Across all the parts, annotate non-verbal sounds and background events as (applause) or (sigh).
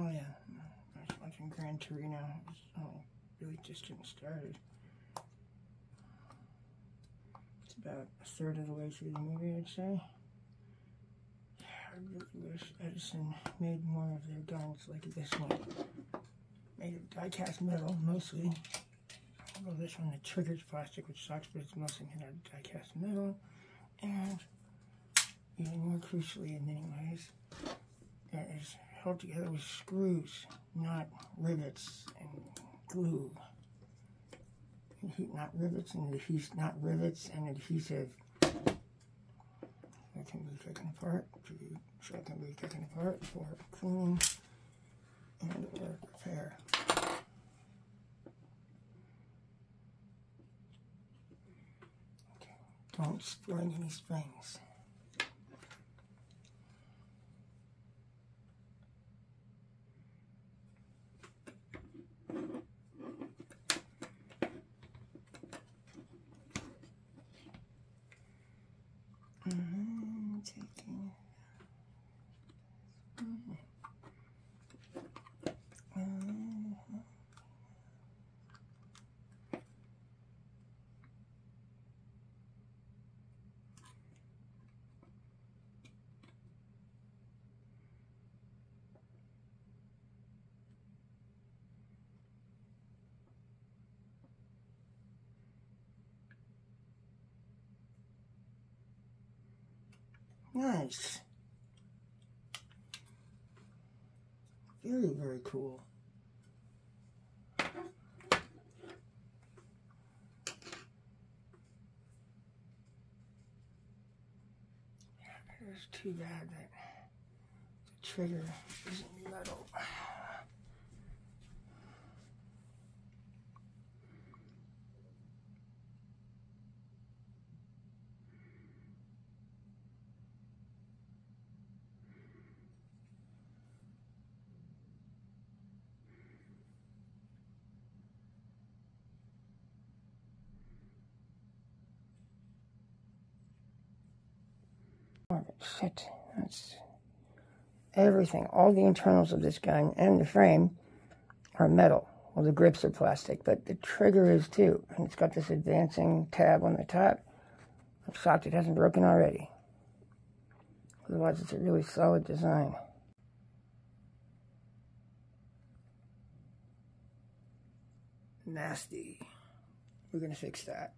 Oh yeah, I was watching Gran Torino. It's only oh, really just getting started. It's about a third of the way through the movie, I'd say. I really wish Edison made more of their guns like this one. Made of die-cast metal, mostly. Although this one, the trigger's plastic, which sucks, but it's mostly made out of die-cast metal. And even more crucially in many ways, it is held together with screws, not rivets and glue. not rivets and adhesive, not rivets and adhesive. That can be taken apart. So it can be taken apart for cleaning and or repair. Okay. Don't spring any springs. Nice. Very, very cool. It's too bad that the trigger isn't metal. Shit. That's everything. All the internals of this gun and the frame are metal. Well, the grips are plastic, but the trigger is too. And it's got this advancing tab on the top. I'm shocked it hasn't broken already. Otherwise, it's a really solid design. Nasty. We're going to fix that.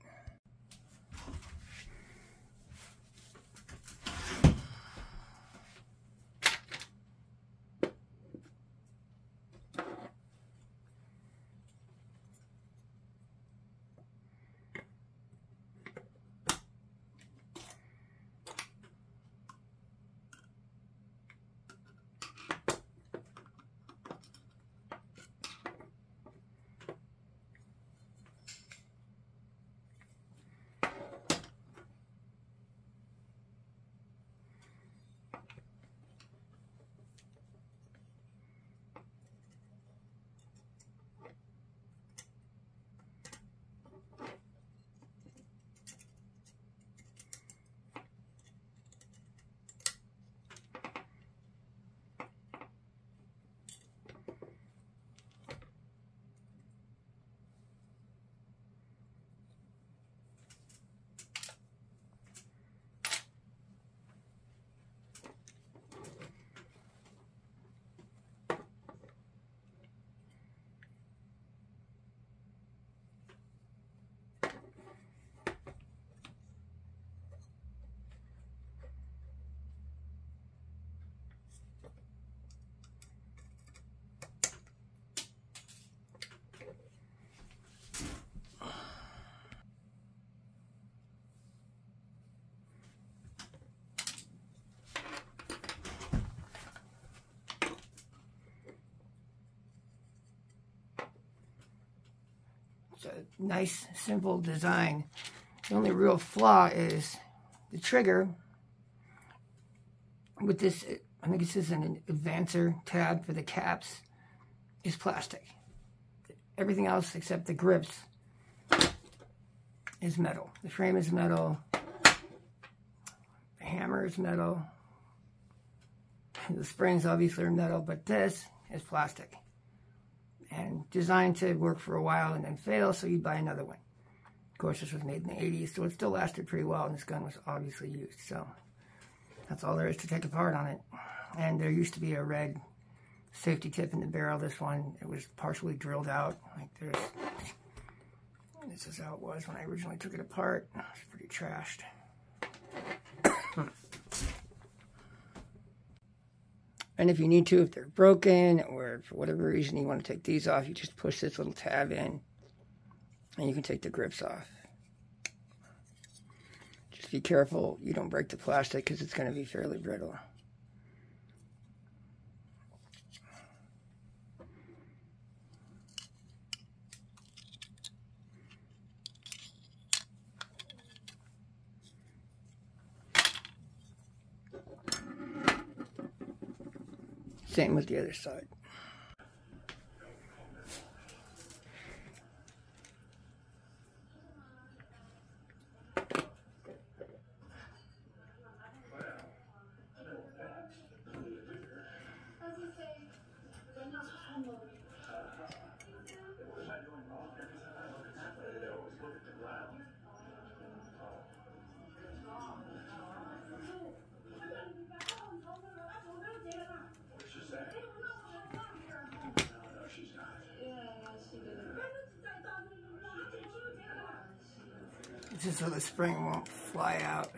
Nice, simple design. The only real flaw is the trigger with this, I think this is an advancer tab for the caps, is plastic. Everything else except the grips is metal. The frame is metal. The hammer is metal. The springs obviously are metal, but this is plastic. And designed to work for a while and then fail, so you'd buy another one. Of course, this was made in the 80s, so it still lasted pretty well, and this gun was obviously used. So that's all there is to take apart on it. And there used to be a red safety tip in the barrel. This one, it was partially drilled out. Like there's, this is how it was when I originally took it apart. It's pretty trashed. (coughs) Hmm. And if you need to, if they're broken or for whatever reason you want to take these off, you just push this little tab in and you can take the grips off. Just be careful you don't break the plastic because it's going to be fairly brittle. Same with the other side. Just so the spring won't fly out.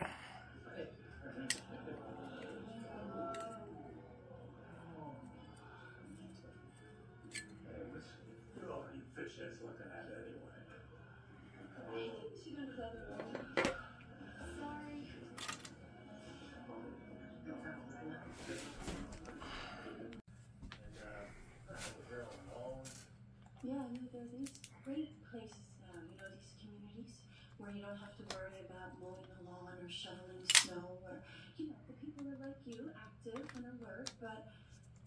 Yeah, no, there are these great places now, you know, these communities where you don't have to worry about mowing the lawn or shoveling snow or, you know, the people are like you, active and alert, but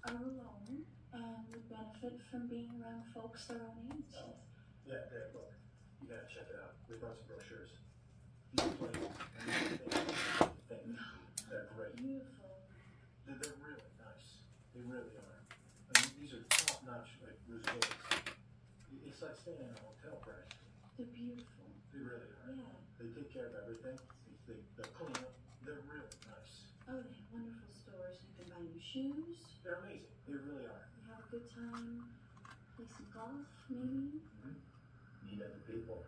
are alone and would benefit from being around folks their own age. Oh, yeah, Dave, look, you gotta check it out. We brought some brochures. Things, they're great. Beautiful. They're, they're really nice. They really are. I mean, these are top-notch, like, resorts. It's like staying in a hotel practically. They're beautiful. They really are. Yeah. They take care of everything. They, they're clean. They're real nice. Oh, they have wonderful stores. You can buy new shoes. They're amazing. They really are. You have a good time. Play some golf, maybe. Mm-hmm. Meet other people.